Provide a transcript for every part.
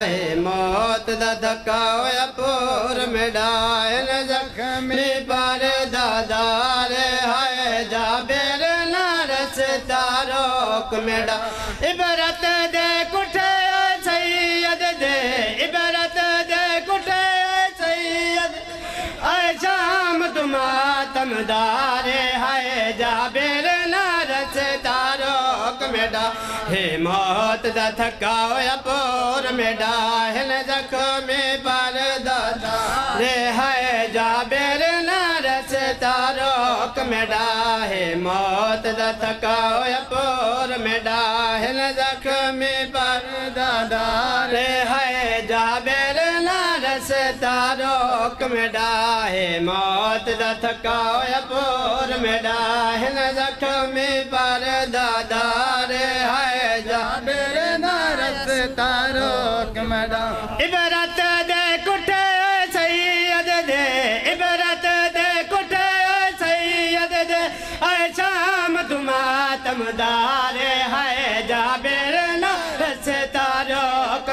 मौत दा होया पूर मिडाए न जख्मी पर दादार हाय जा बेर नारस तारोक मिडा इबरत दे कुठे दारे है जा भेर नारस तारोक मैडा हे मौत द थकाउ या पोइ दख में पर दादा रे है जा भेरो नारस तारोक मे मौत द थकाउ या पोर में डाहिन दख में पर दादा। तारोक में डाहे मौत थका में ॾाहे पर दारे है न रत तारोक मा इबरत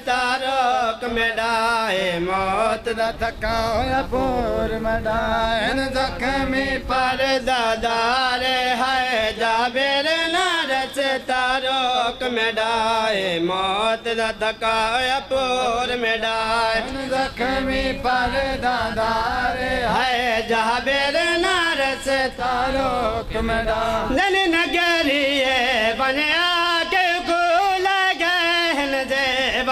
तारोक मेडाए मौत द थका पूर जख्मी पर दादा है जाबेर नारस तारोक मेडाए मौत मौत थका पूर में ज़ख़्मी पर दादा है जाबेर नारस तारोक नगरी बने आके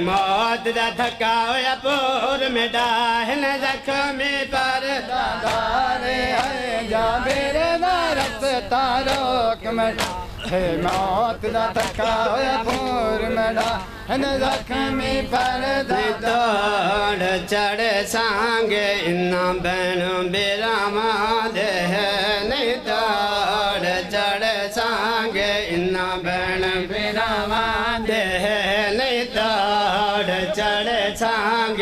मौत दा धक्का होया पूर में हिन जख्मी पर। दादारे आए जा मेरे नारत तारोक मिटा हे मौत दा धक्का होया पूर में हिन जख्मी पर। दादारे चढ़ सांगे इन्ना बैन बेरा मादे है। नहीं तोड़ चढ़े सांगे इन्ना बैन बेरा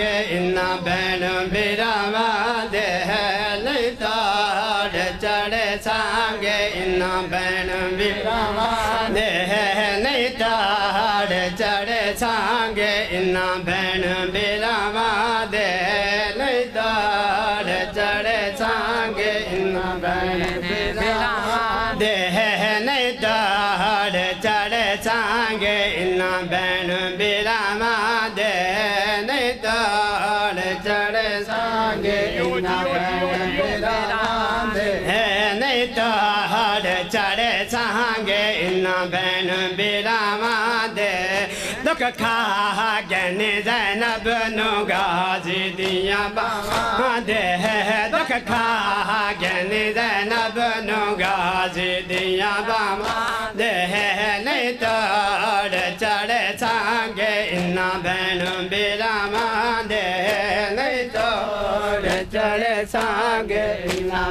इन्ना बहन बेरा चढ़ सांगे इन्ना बहन बेरा दे दुख खा गन जैनब नु गाजी दिया बाबा दे दुख खा गन जैनब नु गाजी दिया बाबा दे नहीं तोड़ चढ़ सांगे इन्ना बहन बेरा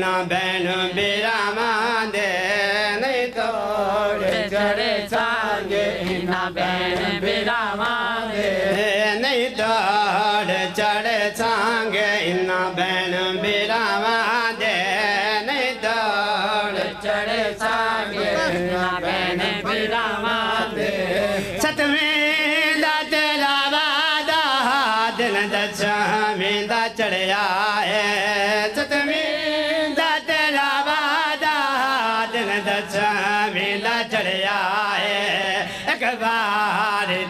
na ben birama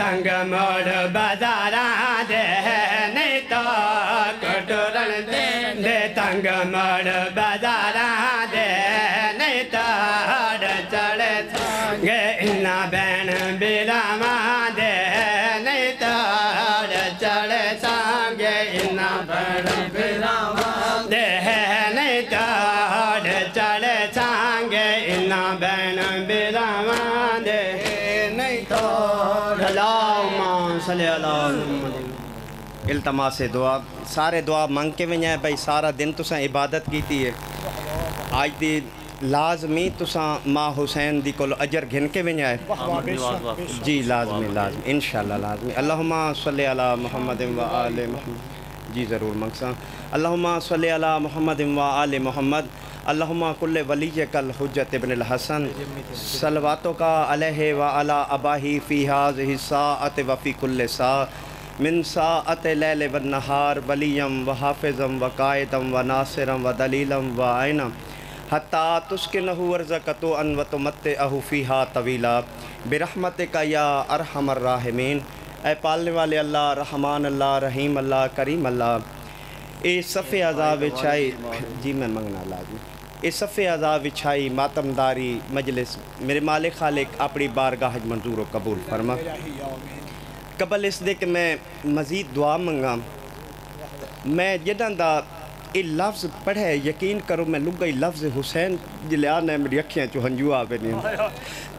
तंग मोड़ बाजारा दे नहीं तो कटोरन दे तंग मोड़ बाजारा दे दिल तमासे दुआ। सारे दुआ मंग के वञा भाई सारा दिन तुसा इबादत कीती है। आज दी लाजमी तुसा माँ हुसैन दी को अजर घिन के वञा है जी लाजमी लाजमी इंशाल्लाह लाजमी। अल्लाहुम्मा सल्ली अला मुहम्मद व आले मुहम्मद। जी ज़रूर मंगसा अल्लाहुम्मा सल्ली अला मुहम्मद व आले मुहम्मद। अल्लाहुम्मा वली कल हजत इबन हसन। सलवातों का अलह व अला अबाही फ़ी हाज हिस्सा अत वफ़ी कुल सा। मिन साअत लैल व नहार वलीयम व हाफिज़म व कायदम व नासिरम व दलीलम व आइनम। हत्ता तुस्किन अर्ज़कतो अन व तुमत अहूफ़ीहा तवीला। बिरहमत का या अरहमर राहमीन। ए पालने वाले अल्लाह, रहमान अल्लाह, रहीम अल्लाह, करीम अल्लाह। ए सफ़े अज़ा विछाई जी, मैं मंगना लाजी ए सफ़े अज़ा विछाई मातमदारी मजलिस। मेरे मालिक खालिक अपनी बारगाह मंजूर कबूल फरमा। कबल इस दे कि मैं मज़ीद दुआ मंगा मैं जहाँ ये लफ्ज़ पढ़े यकीन करो मैं लुगा ही लफ्ज़ हुसैन ज़िले ने मेरी अखियाँ चो हंजू आ पे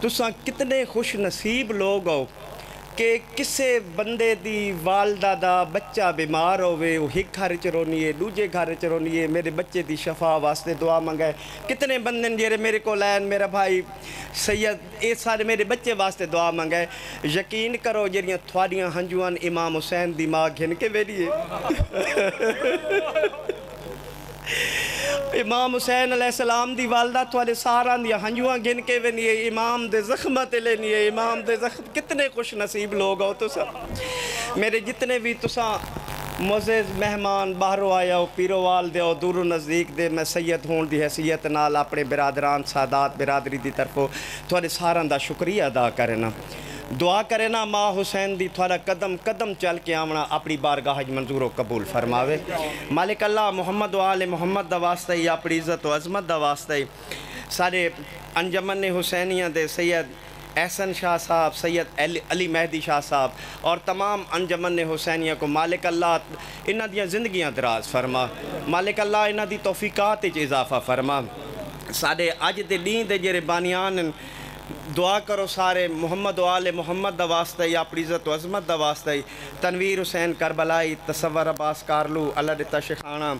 तुसा कितने खुश नसीब लोग हो कि किसे बंदे दी वालदा दा बच्चा बीमार होवे वो एक घर च रोनी है दूजे घर च रोनी है मेरे बच्चे दी शफा वास्ते दुआ मंगे कितने बंदे न जेरे मेरे को लैन मेरा भाई सैयद ये सारे मेरे बच्चे वास्ते दुआ मंगे यकीन करो जेरियाँ थुआड़ियाँ हंजुआन इमाम हुसैन दी माँ घिन के वेरिए इमाम हुसैन अलैहिस्सलाम दी वालदा थोड़े सारा दियाँ हंजुआ गिन के वेनी है इमाम दे जख्म ते लेनी है इमाम दे जख्म कितने खुश नसीब लोग हो तुसा। मेरे जितने भी तुसा मोज़ेज़ मेहमान बाहरों आया हो, पीरोवाल दे हो, दूर नज़दीक दे, मैं सैयद होने की हैसीयत नाल, अपने बिरादरान सादात, बिरादरी की तरफों थोड़े सारा का शुक्रिया अदा करना। दुआ करे ना माँ हुसैन दी थोड़ा कदम कदम चल के आवना अपनी बारगाह मंजूर कबूल फरमावे। मालिक अल्लाह, मोहम्मद वाले मोहम्मद दा वास्ते ही, अपनी इज़्ज़त अजमत दा वास्ते ही। सारे अंजमन हुसैनिया दे सैयद एहसन शाह साहब, सैयद अली मेहदी शाह साहब और तमाम अंजमन ने हुसैनिया को मालिक अल्लाह इन्ह दियाँ जिंदगियाँ दराज फरमा। मालिक अल्लाह इन्ह दी तौफीकात इजाफा फरमा। साढ़े अज के ॾींहं के जेह्ड़े बानियान दुआ करो सारे मोहम्मद वाल, मोहम्मद ही, अपनी इज़्ज़त अजमत दा वास्ता ही। तनवीर हुसैन, करबलाई तसवर अब्बास, कारलू, अल्लाह दिता शेखाना।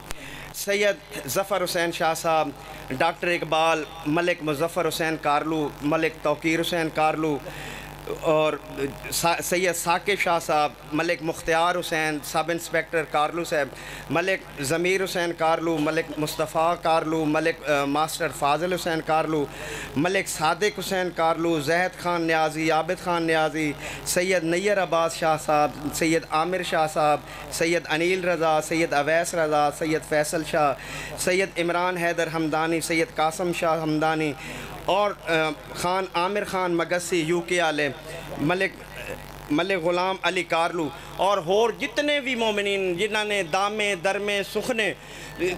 सैयद ज़फ़र हुसैन शाह साहब, डॉक्टर इकबाल, मलिक मुजफ़र हुसैन, कारलू, मलिक तौकीर हुसैन, कारलू। और सा, सैयद साकिब शाह साहब मलिक मुख्तियार हुसैन सब इंस्पेक्टर कारलू साहब मलिक ज़मीर हुसैन कारलू मलिक मुस्तफ़ा कारलू मलिक अ, मास्टर फाजिल हुसैन कारलू मलिक सादिक हुसैन कारलू जहद खान न्याजी आबिद खान न्याजी सैयद नैयर अब्बास शाह साहब सैयद आमिर शाह साहब सैयद अनिल रज़ा सैयद अवैस रज़ा सैयद फैसल शाह सैयद इमरान हैदर हमदानी सैयद कासम शाह हमदानी और खान आमिर खान मगसी यू के आले मलिक मलिक ग़ुलाम अली कारलू और होर जितने भी मोमिन जिन्होंने दामे दरमे सुखने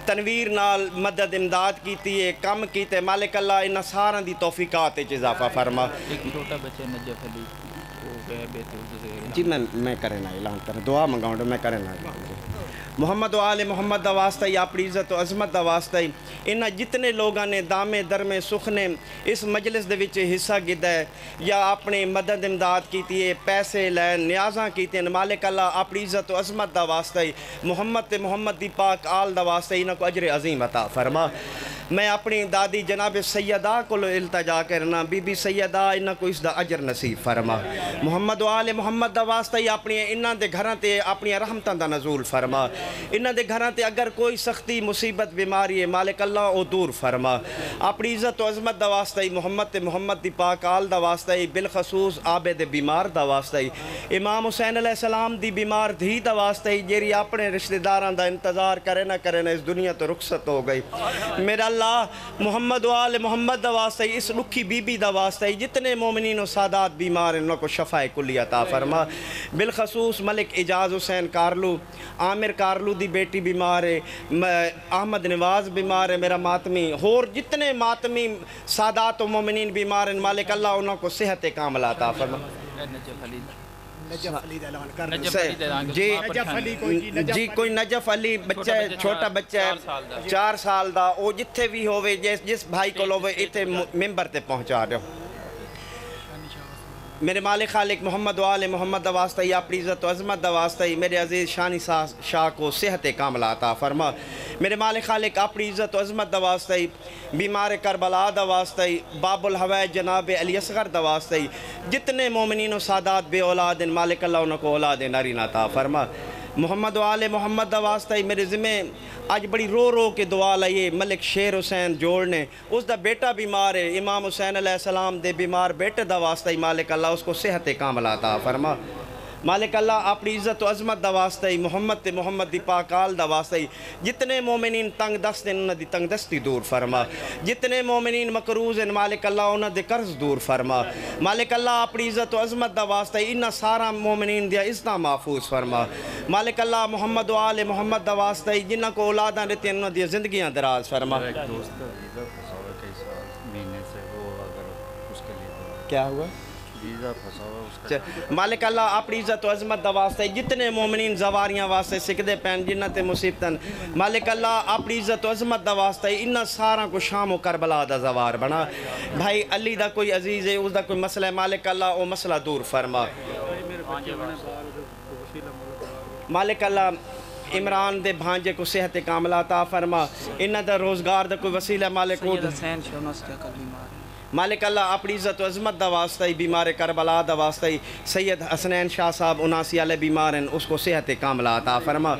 तनवीर नाल मदद इमदाद की है कम किए मालिक अल्लाह इन्होंने सारा की तोफ़ीक़ात इजाफा फरमा। छोटा बच्चा नजफ अली जी मैं मैं करें ना ऐलान करें। दुआ मंगाऊँ मैं करें ना मोहम्मद वाले मोहम्मद का वास्ता ही अपनी इज़्ज़त अजमत का वास्ता ही। इन्ह जितने लोगों ने दामे, दरमे सुख ने इस मजलिस के हिस्सा कीता है, या अपने मदद इमदाद की है, पैसे लैन, न्याजा की मालिक अला अपनी इज़्ज़त अजमत का वास्ता ही। मोहम्मद मुहम्मद दी पाक आल दा वास्ता इन्हों को अजर अजीम अता फरमा। मैं अपनी दादी जनाब सैयदा को इल्तजा करना, बीबी सैयदा इन्हों को इसका अजर नसीब फरमा मुहम्मद वाले मुहम्मद दा वास्ता ही अपनी इन्हों के घर से अपन रहमतों का नजूल फरमा इन्हों के घर से अगर कोई सख्ती, मुसीबत, बीमारी है, मालिक अल्लाह वो दूर फरमा अपनी इज़्ज़त अजमत दा वास्ता ही, मुहम्मद ते मुहम्मद की पाकाल दा वास्ता ही, बिलखसूस आबे दे बीमार दा वास्ता ही। इमाम हुसैन अलैहि सलाम दी बीमार धी दा वास्ता ही जेरी अपने रिश्तेदारों का इंतज़ार करे ना करे ना इस दुनिया तो रुखसत हो गई। मेरा मोहम्मद वाल मोहम्मद दा इस लुखी बीबी दा वास्ता, जितने मोमिनीन और सादात बीमार हैं उनको शफाए कुली अता फरमा। बिलखसूस मलिक एजाज हुसैन कारलू, आमिर कारलू दी बेटी बीमार है अहमद नवाज़ बीमार है, मेरा मातमी, होर जितने मातमी, सादात और मोमिनीन बीमार हैं, मालिक अल्लाह उनको सेहत कामला अता फरमा। नजफ अली नजफ अली दा ऐलान कर नजफ अली दे दांगे जी नजफ अली कोई जी नजफ जी कोई नजफ अली बच्चा है बच्चा, छोटा चार- बच्चा चार साल दा। है चार साल दा ਉਹ ਜਿੱਥੇ ਵੀ ਹੋਵੇ ਜਿਸ ਜਿਸ ਭਾਈ ਕੋਲ ਹੋਵੇ ਇੱਥੇ ਮੈਂਬਰ ਤੇ ਪਹੁੰਚਾ ਦਿਓ मेरे मालिक खालिक मोहम्मद वाल मोहम्मद दवास्तई वास्ता अपनी इज़्ज़त व अज़मत दवास्तई मेरे अज़ीज़ शानी शाह को सेहत कामला अता फरमा। मेरे मालिक खालिक अपनी इज़्ज़त व अज़मत दवास्तई बीमार करबला दवास्तई बाबुल हवै जनाब अली असगर दा जितने मोमिन सादात बे औलादिन मालिक अल्लाह उनको औलाद नारीना अता फरमा। मोहम्मद वाले मोहम्मद वास्ता ही मेरे ज़िम्मे अज बड़ी रो रो के दुआ लाइए। मलिक शेर हुसैन जोड़ ने। उसका बेटा बीमार है। इमाम हुसैन अलैहिस्सलाम दे बीमार बेटे का वास्ता ही मालिक अल्लाह उसको सेहत कामलाता फरमा मालिक अल्लाह अपनी इज़्ज़त व अज़मत दा वास्ता ही मोहम्मद ते मोहम्मद दी पाकाल दा वास्ता ही। जितने मोमिनीन तंग दस्त हैं उन्हां दी तंग दस्ती दूर फरमा। जितने मोमिनीन मकरूज हैं मालिक अल्लाह उन्होंने कर्ज दूर फरमा। मालिक अल्लाह अपनी इज़्ज़त व अज़मत दा वास्ता ही इन्हां सारा मोमिनीन दिया इज़्ज़त महफूज फरमा। मालिक अल्लाह मोहम्मद आले मोहम्मद दा वास्ता ही जिन्हां को औलादा देते हैं उन्हां दी ज़िंदगियाँ दराज फरमा। का तो क्या हुआ? मालिक अल्लाह अपनी इज़्ज़त व अजमत वास्ते जितने मोमिनीन जवारियाँ वास्ते सिकदे पैन जिन्ना ते मुसीबतन। मालिक अल्लाह अपनी इज़्ज़त अजमत वास्ते इन्ना सारा को शाम व करबला दा जवार बना। भाई अली दा कोई अज़ीज़ है उसका कोई मसला है? मालिक अल्लाह वो मसला दूर फरमा। मालिक अल्लाह इमरान दे भांजे को सेहत कामला ता फरमा। इन्ना दा रोज़गार दा कोई वसीला मालिक को का मालिक अल्लाह अपनी इज़्ज़त अज़मत दा वास्ता ही बीमार करबला दा वास्ता ही सैयद हसनैन शाह साहब उनासी वाले बीमार हैं, उसको सेहत कामला अता फरमा।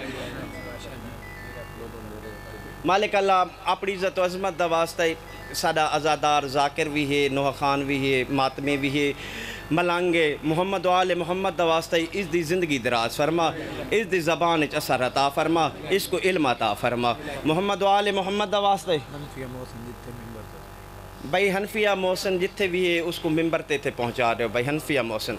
मालिक अल्लाह अपनी इज़्ज़त अज़मत दा वास्ता ही साडा आज़ादार जाकिर भी है, नोहा खान भी है, मातमे भी है, मलंगे मोहम्मद वाले मोहम्मद दा वास्ता ही ज़िंदगी दराज फरमा इस दी ज़बान असर अता फरमा, इसको इल्म अता फरमा। मोहम्मद वाले मोहम्मद दा वास्ता भाई हनफिया मोहसिन जिथे भी है, उसको मिंबर ते थे पहुँचा रहे हो भाई हनफिया मोहसिन।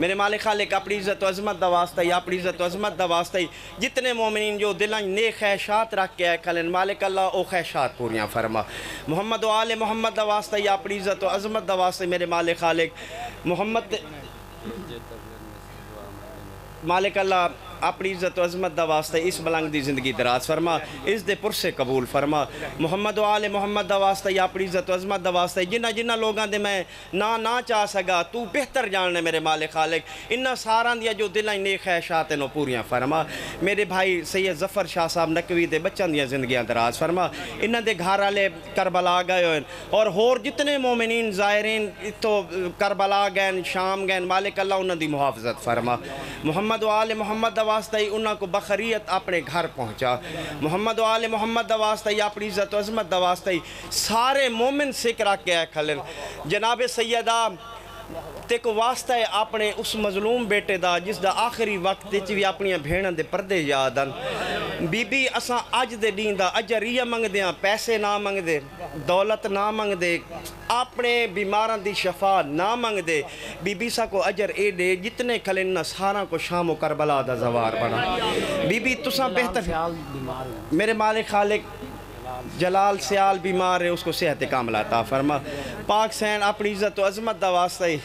मेरे मालिक खालिक अपनी इज़्ज़त व अजमत दा वास्ता ही, अपनी इज़्ज़त व अजमत दा वास्ता ही। जितने मोमिन जो दिल ने ख्वाहिशात रख के आए खलन मालिक अल्लाह, ओ ख्वाहिशात पूरियाँ फरमा। मोहम्मद वाले मोहम्मद दा वास्ता ही, अपनी इज़्ज़त व अजमत वास्ते मेरे मालिक खालिक मोहम्मद मालिक अल्लाह अपनी इज़्ज़त अजमत दा वास्ते इस बलंग दी ज़िंदगी दराज फरमा, इस दे पुरसे कबूल फरमा। मुहम्मद व आले मुहम्मद दा वास्ते अपनी इज़्ज़त अजमत दा वास्ते जिन्ना जिन्ना लोगों दे मैं ना ना चाह सका, तू बेहतर जानने मेरे मालिक खालिक। इन्ना सारा दियाँ जो दिल ने हैं पूरियाँ फरमा। मेरे भाई सैयद ज़फ़र शाह साहब नकवी दे बच्चों दियाँ जिंदगियाँ दराज फरमा। इन्हां दे घर वाले करबला गए हुए और होर जितने मोमिनीन, ज़ायरीन इतो करबला गए शाम गए मालिक अल्लाह उन्होंने दी मुहाफ़त फरमा। मोहम्मद वाले मोहम्मद वास्ते ही उन्होंने को बखरियत अपने घर पहुँचा। मोहम्मद वाले मोहम्मद का वास्ते ही, अपनी इज़्ज़त अजमत का वास्ते ही सारे मोमिन सिख रख के खलन जनाब सैयदा तो एक वास्ता है अपने उस मजलूम बेटे का जिसका आखिरी वक्त भी अपन भेण के परदे याद हैं बीबी असा अज के दिन का अज रिया मंगते हैं पैसे ना मंगते दौलत ना मंगते अपने बीमारा की शफा ना मंगते बीबी सा को अजर ए दे जितने खले ना सारा को शाम करबला जवार बना। बीबी तुसा बेहतर मेरे मालिक खालिक जलाल सियाल बीमार है, उसको सेहत कामला अता फरमा। पाक सैन अपनी इज़्ज़त तो अजमत दा वास्ता ही।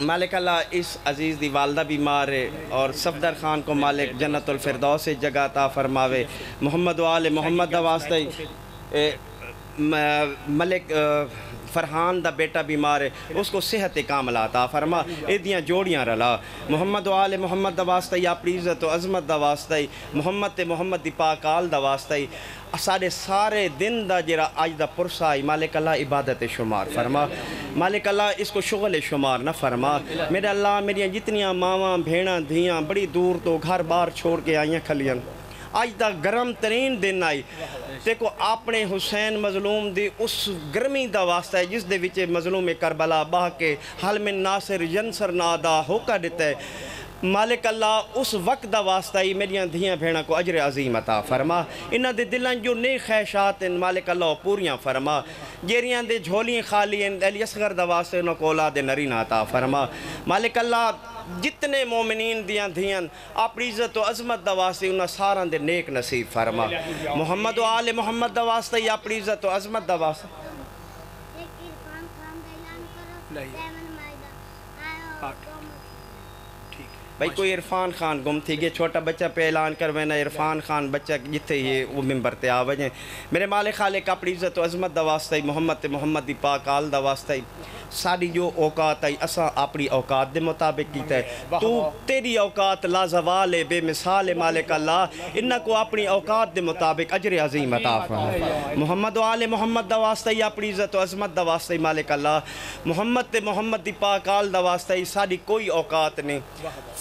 मालिक अल्लाह, इस अज़ीज़ दी वालदा बीमार है और सफदर खान को मालिक जन्नतुल फिरदौस से जगह अता फरमावे। मोहम्मद वाले मोहम्मद वास्ता मलिक फरहान का बेटा बीमार है। उसको सेहत काम लाता फरमा। एदियाँ जोड़ियाँ रला। मुहम्मद वाले मुहम्मद का वास्ता ही अपनी इज़्ज़त अजमत का वास्ता ही, मुहम्मद ते मुहम्मद दी पाकाल वास्ता ही। साढ़े सारे दिन का जरा अज का पुरसा आई मालिक अल्लाह इबादत शुमार फरमा। मालिक अल्लाह इसको शुगल शुमार ना फरमा। मेरे अल्लाह, मेरिया जितनिया मावा भेड़ा धियाँ बड़ी दूर तो घर बार छोड़ के आईया खलियन अज तक गर्म तरीन दिन आई। ਦੇਖੋ, ਆਪਣੇ ਹੁਸੈਨ ਮਜ਼ਲੂਮ ਦੀ ਉਸ ਗਰਮੀ ਦਾ ਵਾਸਤਾ ਹੈ, ਜਿਸ ਦੇ ਵਿੱਚ ਮਜ਼ਲੂਮ ਕਰਬਲਾ ਬਾਹ ਕੇ ਹਲ ਮਿਨ ਨਾਸਿਰ ਜਨਸਰ ਨਾ ਦਾ ਹੋਕਾ ਦਿੱਤਾ ਹੈ। ਮਾਲਿਕ ਅੱਲਾ ਉਸ ਵਕਤ ਦਾ ਵਾਸਤਾ ਹੀ ਮੇਰੀਆਂ ਧੀਆਂ ਭੈਣਾਂ ਕੋ ਅਜਰ ਅਜ਼ੀਮ ਅਤਾ ਫਰਮਾ ਇਹਨਾਂ ਦੇ ਦਿਲਾਂ 'ਚ ਜੋ ਨੇ ਖੈਸ਼ਾਤ ਹਨ ਮਾਲਿਕ ਅੱਲਾ ਉਹ ਪੂਰੀਆਂ ਫਰਮਾ ਜਿਹੜੀਆਂ ਦੇ ਝੋਲੀਆਂ ਖਾਲੀ ਹਨ ਅਲੀ ਅਸਗਰ ਦਾ ਵਾਸਤੇ ਉਹਨਾਂ ਕੋ ਔਲਾਦ ਨਰੀਨਾ ਅਤਾ ਫਰਮਾ ਮਾਲਿਕ ਅੱਲਾ जितने मोमिनीन दियां धियां अपनी इज्जत व अजमत दा वास्ते उन्हां सारां दे नेक नसीब फरमा मोहम्मद व आले मोहम्मद दा वास्ते ही अपनी इज्जत व अजमत दा वास्ते एक इरफान खान का ऐलान करो नहीं। भाई कोई इरफान खान गुम थी गया छोटा बच्चा पे ऐलान कर वैना इरफान खान बच्चा जिथे ये वो मिंबर ते आ वजे। मेरे मालिक खालिक अपनी इज़्ज़त व अजमत दा वास्ते ही मोहम्मद मोहम्मद दी पाक आल दा वास्ते ही। साडी जो औकात आई असा अपनी औकात दे मुताबिक कीता है। तू तेरी औकात लाजवाल है बेमिसाल है मालिक अल्लाह। इन्ना को अपनी औकात दे मुताबिक अजर अजीम अता मोहम्मद वाले मोहम्मद दा वास्ते ही अपनी इज़्ज़त अजमत दा वास्ते ही मालिक अल्लाह। मोहम्मद ते मोहम्मद दी पाक आल दा वास्ते ही साडी कोई औकात नहीं।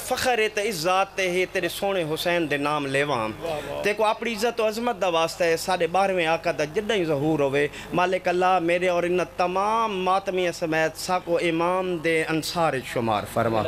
फ़ख्र है ते इज़्ज़त ते है तेरे सोने हुसैन दे नाम लेवाम। ते को अपनी इज़्ज़त व अजमत दा वास्ता है साढ़े बारहवें आका दा जड्डा ही ज़हूर होवे। मालिक अल्लाह मेरे और इन तमाम मातमिया समेत साको इमाम दे अंसार शुमार फरमा।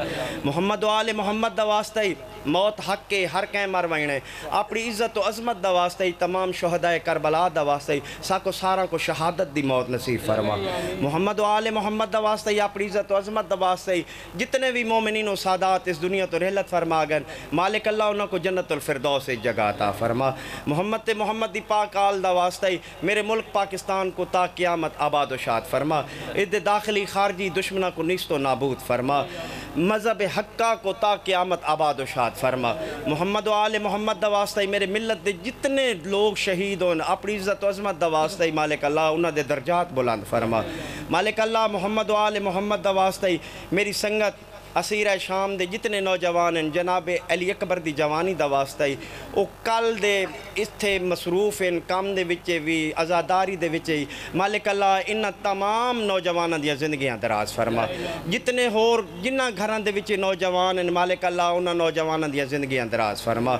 मोहम्मद वाले मोहम्मद दा वास्ता ही मौत हक के हर कैं मर वणे। अपनी इज़्ज़त व अजमत दा वास्ता ही तमाम शहदाए करबला दा वास्ता ही साको सारा को शहादत दी मौत नसीब फरमा। मोहम्मद वाले मोहम्मद दा वास्ता ही अपनी इज़्ज़त व अजमत दा वास्ता ही जितने भी मोमिनीन व सादात इस दुनिया तो रहलत फरमा गन मालिक अल्लाह उन्हों को जन्नतुल फिरदौस से जगह अता फरमा। मोहम्मद मोहम्मद पाक आल वास्ता ही मेरे मुल्क पाकिस्तान को ता क़यामत आबाद शाद फरमा। इद दाखिली खारजी दुश्मना को निस्तो नाबूद फरमा। मज़हब हक्का को ता क़यामत आबाद शाद फरमा। मोहम्मद आले मोहम्मद वास्ता ही मेरे मिलत दे जितने लोग शहीद होन, अपनी इज़्ज़त अजमत वास्ता ही मालिक अल्लाह उन्हों दे दर्जात बुलंद फरमा। मालिक अल्लाह मोहम्मद आले मोहम्मद वास्ता ही मेरी संगत असीर शाम दे जितने नौजवान हैं जनाब अली अकबर दी जवानी दा वास्ता ही ਉਹ ਕੱਲ ਦੇ ਇੱਥੇ ਮਸਰੂਫ ਹਨ ਕੰਮ ਦੇ ਵਿੱਚ ਵੀ ਆਜ਼ਾਦਾਰੀ ਦੇ ਵਿੱਚ ਹੀ ਮਾਲਿਕ ਅੱਲਾ ਇਹਨਾਂ तमाम ਨੌਜਵਾਨਾਂ ਦੀਆਂ ਜ਼ਿੰਦਗੀਆਂ ਦਰਾਜ਼ ਫਰਮਾ ਜਿਤਨੇ ਹੋਰ ਜਿਨ੍ਹਾਂ ਘਰਾਂ ਦੇ ਵਿੱਚ ਨੌਜਵਾਨ ਹਨ ਮਾਲਿਕ ਅੱਲਾ ਉਹਨਾਂ ਨੌਜਵਾਨਾਂ ਦੀਆਂ ਜ਼ਿੰਦਗੀਆਂ ਦਰਾਜ਼ ਫਰਮਾ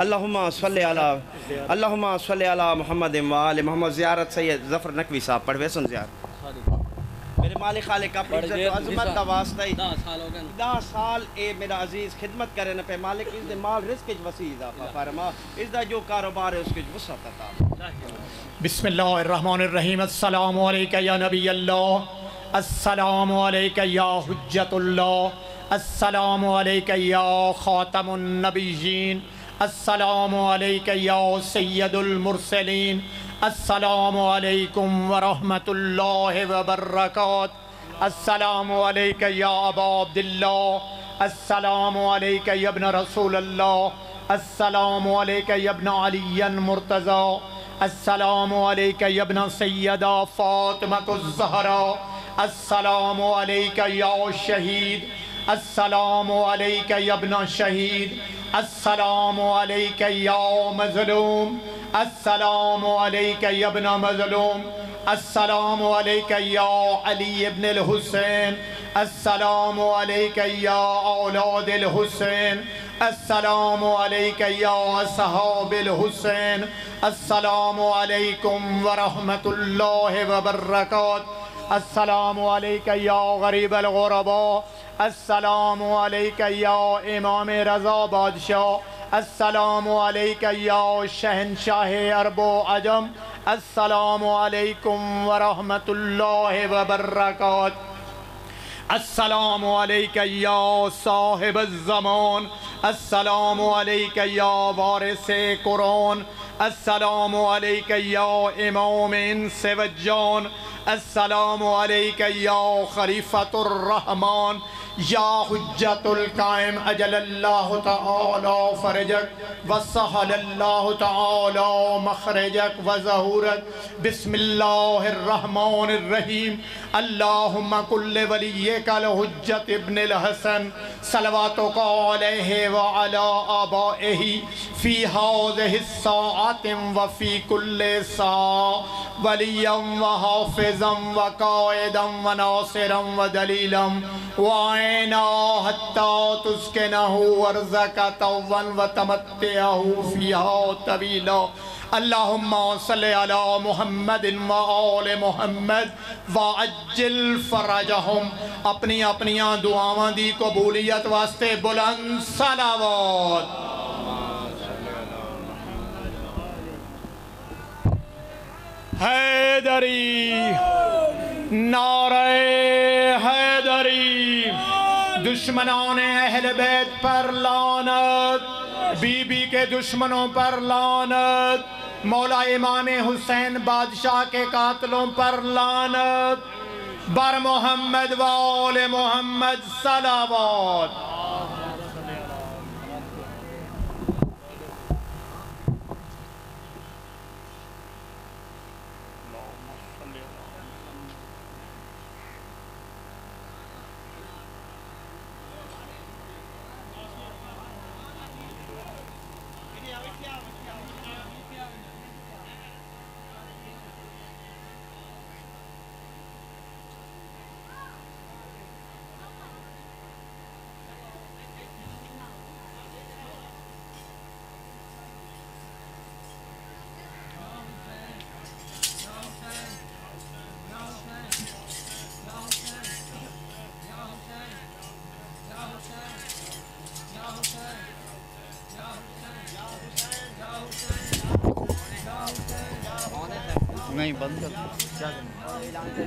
ਅੱਲਾਹੁਮਾ ਸੱਲੇ ਅਲਾ ਅੱਲਾਹੁਮਾ ਸੱਲੇ ਅਲਾ ਮੁਹੰਮਦ व आल मोहम्मद ज़ियारत सैयद ज़फ़र नकवी साहब पढ़वे सुन ज़ियारत। मेरे मालिक इज़्ज़त व अजमत दा वास्ता ही। दस साल ए मेरा अज़ीज़ खिदमत करे न पे मालिक इस दे माल रिस्क वसी इजाफा फरमा इस दा जो कारोबार है उसके वसअत अता बिस्मिल्लाहिर्रहमानिर्रहीम अस्सलामु अलैका या नबी अल्लाह अस्सलामु अलैका या हुज्जतुल्लाह अस्सलामु अलैका या खातमुन अस्सलाम अलैका या सैयदुल मुरसलीन अस्सलाम अलैकुम व रहमतुल्लाहि व बरकात अस्सलाम अलैका या अबा अब्दुल्लाह अस्सलाम अलैका या इब्न रसूल अल्लाह अस्सलाम अलैका या इब्न अली मुर्तज़ा अस्सलाम अलैका या इब्न सैयदा फातिमतुज़्ज़हरा अस्सलाम अलैका या शहीद अस्सलाम अलैका या इब्न शहीद अस्सलाम अलैका या मज़लूम अस्सलाम अलैका या इब्न मज़लूम अस्सलाम अलैका या अली इब्न अल हुसैन अस्सलाम अलैका या औलाद अल हुसैन अस्सलाम अलैका या असहाब अल हुसैन अस्सलाम अलैकुम व रहमतुल्लाहि व बरकात अस्सलाम अलैका या गरीब अल गुरबा अस्सलाम अलैका या इमाम रज़ा बादशाह अस्सलाम अलैका या शहनशाह अरबो अजम अस्सलाम अलैकुम व रहमतुल्लाहि व बरकात अस्सलाम अलैका या साहिब ज़मान अस्सलाम अलैका या वारिस कुरान अस्सलाम अलैका या इमाम इंस व जान अस्सलाम अलैका या हुज्जतुल कायम अजलल्लाह तआला फरजक, व सहलल्लाह तआला मखरजक, व ज़हूरक, बिस्मिल्लाहिर रहमानिर रहीम, अल्लाहुम्मा कुल्ल वलियकल हुज्जत इब्न अल हसन, सलवातुका अलैहि व अला आबाइहि, फ़ी हाज़िहि साअतिन व फ़ी कुल्ल सा वलियम व हाफिज़म व कायदम व नासिरम व दलीलम, व आइना हत्ता तुस्किनहु वर्ज़का तवन व मुहम्मद मुहम्मद। व अपनी अपनी दुआवां दी कबूलियत वास्ते बुलंद सलावत। हैदरी, नारे हैदरी दुश्मनों ने अहल बैत पर लानत, बीबी के दुश्मनों पर लानत, मौला इमाम हुसैन बादशाह के कातलों पर लानत। बर मोहम्मद वाल मोहम्मद सलावत। नहीं बंद कर क्या करना?